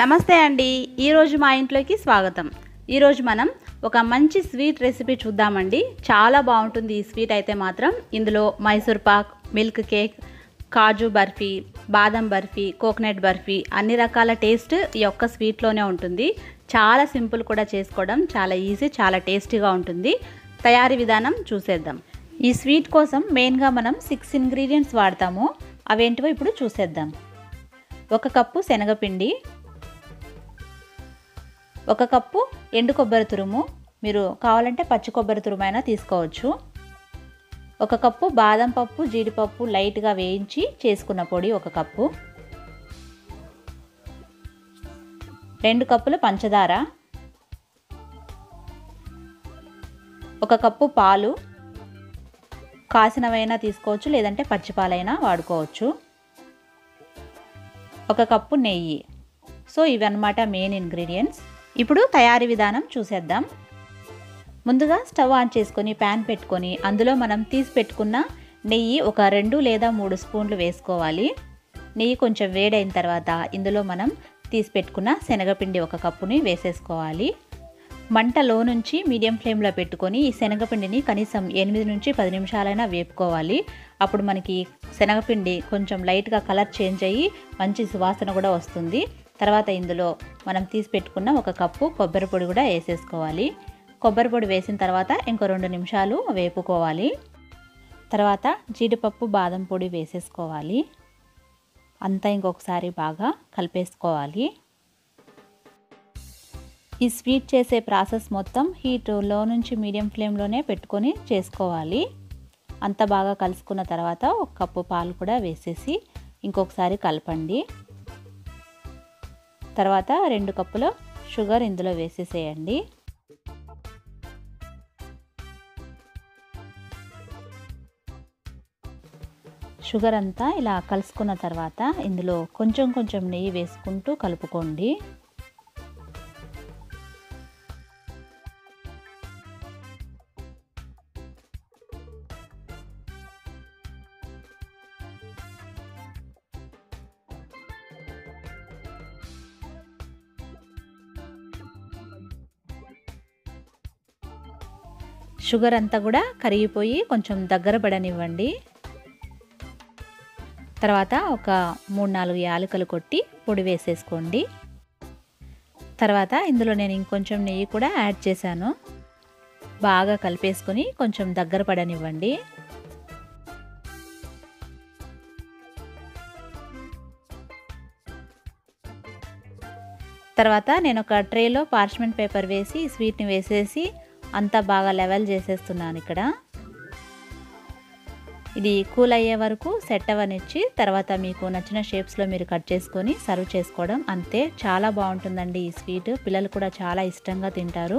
నమస్తే అండి. ఈరోజు మా ఇంట్లోకి స్వాగతం. ఈరోజు మనం ఒక మంచి స్వీట్ రెసిపీ చూద్దామండి. చాలా బాగుంటుంది ఈ స్వీట్ అయితే మాత్రం. ఇందులో Mysore pak milk cake kaju barfi badam barfi coconut barfi అన్ని రకాల టేస్ట్ ఈ యొక్క స్వీట్లోనే ఉంటుంది. చాలా సింపుల్ కూడా చేసుకోవడం చాలా ఈజీ చాలా టేస్టీగా ఉంటుంది. తయారీ విధానం చూసేద్దాం. ఈ స్వీట్ కోసం మెయిన్గా మనం సిక్స్ ఇంగ్రీడియంట్స్ వాడతాము. అవేంటివో ఇప్పుడు చూసేద్దాం. ఒక కప్పు శనగపిండి ఒక కప్పు ఎండు కొబ్బరి తురుము. మీరు కావాలంటే పచ్చి కొబ్బరి తురుము అయినా తీసుకోవచ్చు. ఒక కప్పు బాదం పప్పు జీడిపప్పు లైట్గా వేయించి చేసుకున్న పొడి ఒక కప్పు. రెండు కప్పులు పంచదార. ఒక కప్పు పాలు. కాసినవైనా తీసుకోవచ్చు లేదంటే పచ్చిపాలైనా వాడుకోవచ్చు. ఒక కప్పు నెయ్యి. సో ఇవన్నమాట మెయిన్ ఇంగ్రీడియంట్స్. ఇప్పుడు తయారీ విధానం చూసేద్దాం. ముందుగా స్టవ్ ఆన్ చేసుకొని ప్యాన్ పెట్టుకొని అందులో మనం తీసి పెట్టుకున్న నెయ్యి ఒక రెండు లేదా మూడు స్పూన్లు వేసుకోవాలి. నెయ్యి కొంచెం వేడైన తర్వాత ఇందులో మనం తీసి పెట్టుకున్న శనగపిండి ఒక కప్పుని వేసేసుకోవాలి. మంట లో నుంచి మీడియం ఫ్లేమ్లో పెట్టుకొని ఈ శనగపిండిని కనీసం ఎనిమిది నుంచి పది నిమిషాలైనా వేపుకోవాలి. అప్పుడు మనకి శనగపిండి కొంచెం లైట్గా కలర్ చేంజ్ అయ్యి మంచి సువాసన కూడా వస్తుంది. తర్వాత ఇందులో మనం తీసి పెట్టుకున్న ఒక కప్పు కొబ్బరి పొడి కూడా వేసేసుకోవాలి. కొబ్బరి పొడి వేసిన తర్వాత ఇంకో రెండు నిమిషాలు వేపుకోవాలి. తర్వాత జీడిపప్పు బాదం పొడి వేసేసుకోవాలి. అంతా ఇంకొకసారి బాగా కలిపేసుకోవాలి. ఈ స్వీట్ చేసే ప్రాసెస్ మొత్తం హీట్లో నుంచి మీడియం ఫ్లేమ్లోనే పెట్టుకొని చేసుకోవాలి. అంత బాగా కలుసుకున్న తర్వాత ఒక కప్పు పాలు కూడా వేసేసి ఇంకొకసారి కలపండి. తర్వాత రెండు కప్పుల షుగర్ ఇందులో వేసేసేయండి. షుగర్ అంతా ఇలా కలుసుకున్న తర్వాత ఇందులో కొంచెం కొంచెం నెయ్యి వేసుకుంటూ కలుపుకోండి. షుగర్ అంతా కూడా కరిగిపోయి కొంచెం దగ్గర పడనివ్వండి. తర్వాత ఒక మూడు నాలుగు యాలకులు కొట్టి పొడి వేసేసుకోండి. తర్వాత ఇందులో నేను ఇంకొంచెం నెయ్యి కూడా యాడ్ చేశాను. బాగా కలిపేసుకొని కొంచెం దగ్గర పడనివ్వండి. తర్వాత నేను ఒక ట్రేలో పార్చ్మెంట్ పేపర్ వేసి స్వీట్ని వేసేసి అంతా బాగా లెవెల్ చేసేస్తున్నాను ఇక్కడ. ఇది కూల్ అయ్యే వరకు సెట్ అవ్వనిచ్చి తర్వాత మీకు నచ్చిన షేప్స్లో మీరు కట్ చేసుకొని సర్వ్ చేసుకోవడం అంతే. చాలా బాగుంటుందండి ఈ స్వీట్ పిల్లలు కూడా చాలా ఇష్టంగా తింటారు.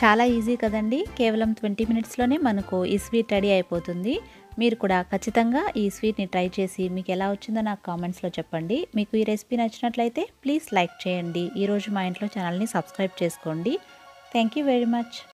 చాలా ఈజీ కదండి. కేవలం ట్వంటీ మినిట్స్లోనే మనకు ఈ స్వీట్ రెడీ అయిపోతుంది. మీరు కూడా ఖచ్చితంగా ఈ స్వీట్ని ట్రై చేసి మీకు ఎలా వచ్చిందో నాకు కామెంట్స్లో చెప్పండి. మీకు ఈ రెసిపీ నచ్చినట్లయితే ప్లీజ్ లైక్ చేయండి. ఈరోజు మా ఇంట్లో ఛానల్ని సబ్స్క్రైబ్ చేసుకోండి. Thank you very much